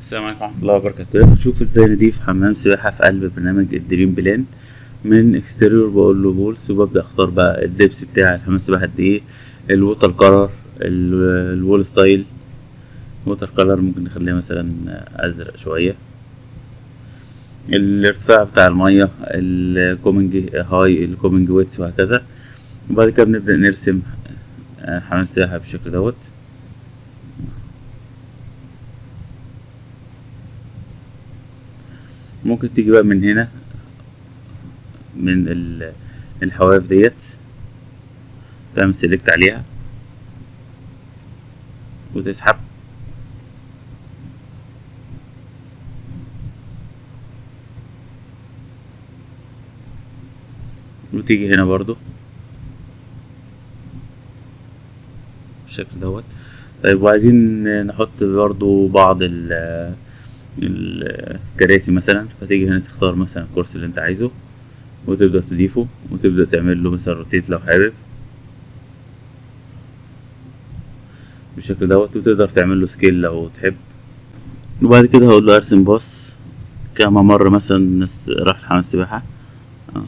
السلام عليكم ورحمة الله وبركاته. دلوقتي هنشوف إزاي نضيف حمام سباحة في قلب برنامج ال DreamPlan. من exterior بقول له pools وببدأ أختار بقى ال depth بتاع الحمام السباحة قد إيه. ال water color ال wall style ال water color ممكن نخليها مثلا أزرق شوية. الارتفاع بتاع المية ال coping height ال coping width وهكذا. وبعد كده بنبدأ نرسم حمام السباحة بالشكل دوت. ممكن تيجي بقى من هنا من ال- الحواف ديت. تعمل سيلكت عليها. وتسحب. وتيجي هنا برضو. بالشكل دوت. طيب وعايزين نحط برضو بعض ال الكراسي مثلا فتيجي هنا تختار مثلا الكرسي اللي أنت عايزه وتبدأ تضيفه وتبدأ تعمل له مثلا rotate لو حابب. بالشكل دوت وتقدر تعمل له scale لو تحب. وبعد كده هقول له أرسم path. كما مر مثلا ناس راح حمام السباحة آه.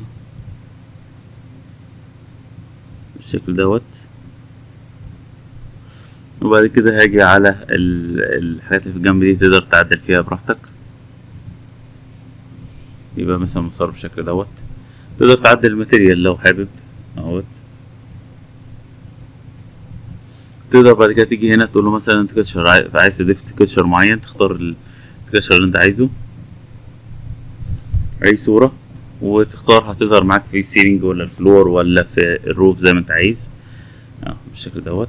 بالشكل دوت. وبعد كده هاجي على ال- الحاجات اللي في الجنب دي تقدر تعدل فيها براحتك. يبقى مثلا مسار بالشكل دوت. تقدر تعدل ال material لو حابب. أهوت. تقدر بعد كده تيجي هنا تقول له مثلا texture عايز تضيف texture معين تختار ال texture اللي أنت عايزه. أي صورة. وتختار هتظهر معاك في ال ceiling ولا ال floor ولا في الروف زي ما أنت عايز. آه بالشكل دوت.